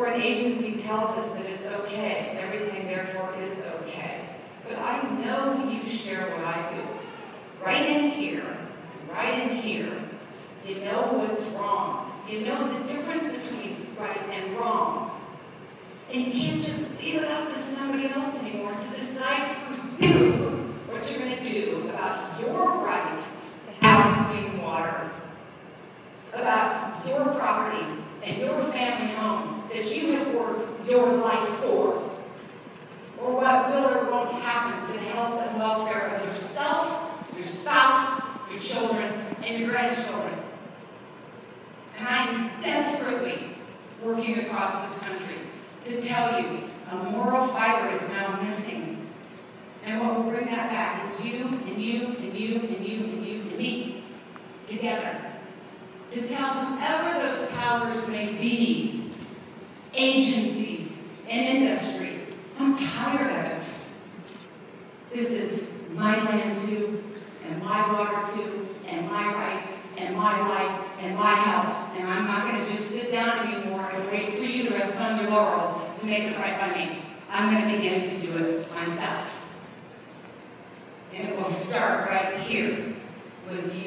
or an agency tells us that it's okay, everything therefore is okay. But I know you share what I do. Right in here, right in here, you know what's wrong. You know the difference between right and wrong. And you can't just leave it up to somebody else anymore to decide for you what you're going to do about your right to have clean water, about your property and your family home that you have worked your life for, or what will or won't happen to the health and welfare of yourself, your spouse, your children, and your grandchildren. And I'm desperately working across this country to tell you a moral fiber is now missing. And what will bring that back is you and you and you and you and you and me together. To tell whoever those powers may be, agencies and industry, I'm tired of it. This is my land too, and my water too, and my rights, and my life, and my health. And I'm not going to just sit down anymore and wait for you to rest on your laurels to make it right by me. I'm going to begin to do it myself. And it will start right here with you.